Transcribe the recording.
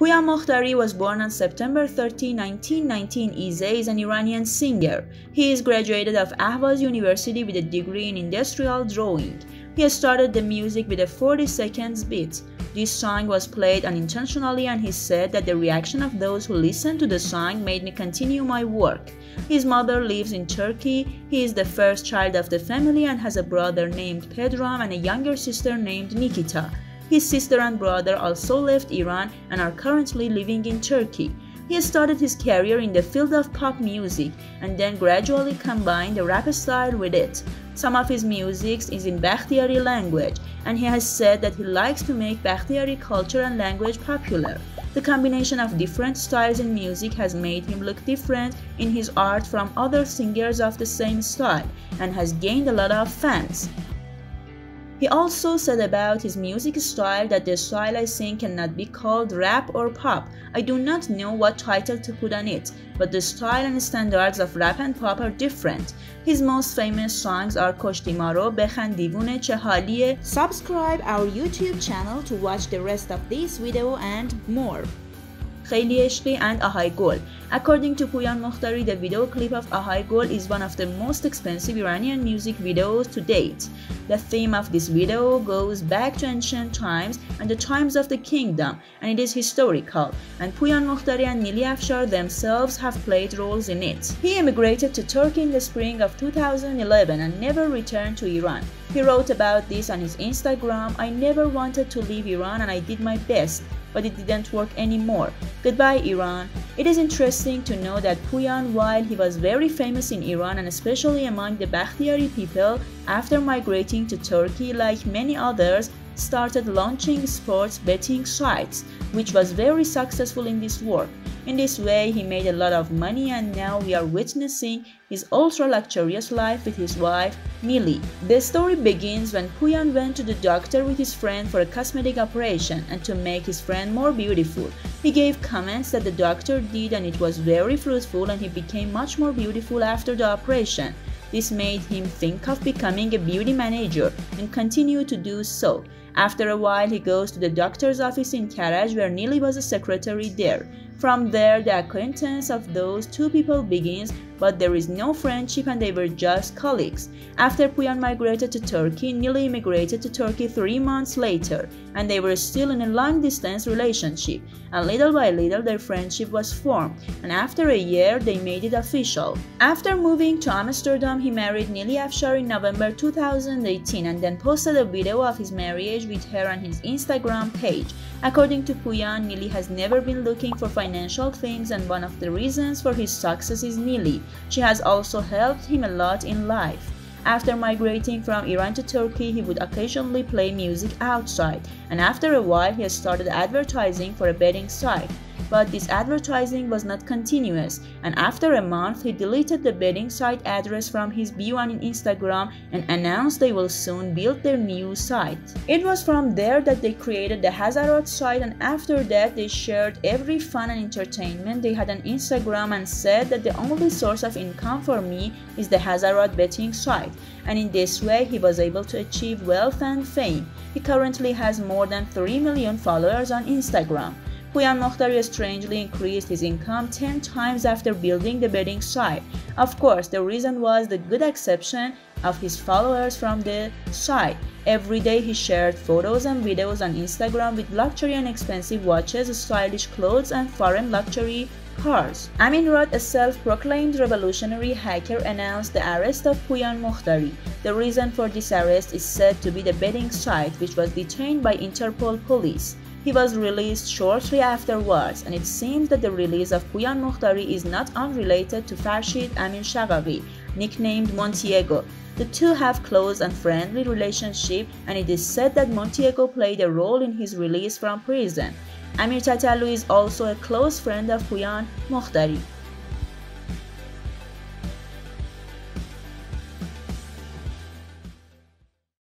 Pooyan Mokhtari was born on September 30, 1990 in Ize is an Iranian singer. He is graduated of Ahvaz University with a degree in industrial drawing. He started the music with a 40 seconds beat. This song was played unintentionally and he said that the reaction of those who listened to the song made me continue my work. His mother lives in Turkey. He is the first child of the family and has a brother named Pedram and a younger sister named Nikita. His sister and brother also left Iran and are currently living in Turkey. He started his career in the field of pop music and then gradually combined the rap style with it. Some of his music is in Bakhtiari language and he has said that he likes to make Bakhtiari culture and language popular. The combination of different styles in music has made him look different in his art from other singers of the same style and has gained a lot of fans. He also said about his music style that the style I sing cannot be called rap or pop. I do not know what title to put on it, but the style and standards of rap and pop are different. His most famous songs are Bekhan Divune, Chehaliye. Subscribe our YouTube channel to watch the rest of this video and more. Khayli Eshqi and high goal. According to Pooyan Mokhtari, the video clip of a high goal is one of the most expensive Iranian music videos to date. The theme of this video goes back to ancient times and the times of the kingdom, and it is historical, and Pooyan Mokhtari and Nili Afshar themselves have played roles in it. He immigrated to Turkey in the spring of 2011 and never returned to Iran. He wrote about this on his Instagram, I never wanted to leave Iran and I did my best but it didn't work anymore. Goodbye, Iran. It is interesting to know that Pooyan, while he was very famous in Iran and especially among the Bakhtiari people, after migrating to Turkey, like many others, started launching sports betting sites, which was very successful in this work. In this way, he made a lot of money and now we are witnessing his ultra-luxurious life with his wife, Nili. The story begins when Pooyan went to the doctor with his friend for a cosmetic operation and to make his friend more beautiful. He gave comments that the doctor did and it was very fruitful and he became much more beautiful after the operation. This made him think of becoming a beauty manager and continue to do so. After a while, he goes to the doctor's office in Karaj where Nili was a secretary there. From there, the acquaintance of those two people begins, but there is no friendship and they were just colleagues. After Pooyan migrated to Turkey, Nili immigrated to Turkey three months later, and they were still in a long-distance relationship. And little by little, their friendship was formed, and after a year, they made it official. After moving to Amsterdam, he married Nili Afshar in November 2018 and then posted a video of his marriage with her on his Instagram page. According to Pooyan, Nili has never been looking for financial things and one of the reasons for his success is Nili. She has also helped him a lot in life. After migrating from Iran to Turkey, he would occasionally play music outside, and after a while he started advertising for a betting site but this advertising was not continuous and after a month he deleted the betting site address from his bio on Instagram and announced they will soon build their new site. It was from there that they created the Hazarot site and after that they shared every fun and entertainment they had on Instagram and said that the only source of income for me is the Hazarot betting site and in this way he was able to achieve wealth and fame. He currently has more than 3 million followers on Instagram. Pooyan Mokhtari strangely increased his income 10 times after building the betting site. Of course, the reason was the good acceptance of his followers from the site. Every day he shared photos and videos on Instagram with luxury and expensive watches, stylish clothes, and foreign luxury cars. Aminrod, a self-proclaimed revolutionary hacker, announced the arrest of Pooyan Mokhtari. The reason for this arrest is said to be the betting site, which was detained by Interpol police. He was released shortly afterwards, and it seems that the release of Pooyan Mokhtari is not unrelated to Farshid Amin Shagavi, nicknamed Montiego. The two have close and friendly relationship, and it is said that Montiego played a role in his release from prison. Amir Tatalu is also a close friend of Pooyan Mokhtari.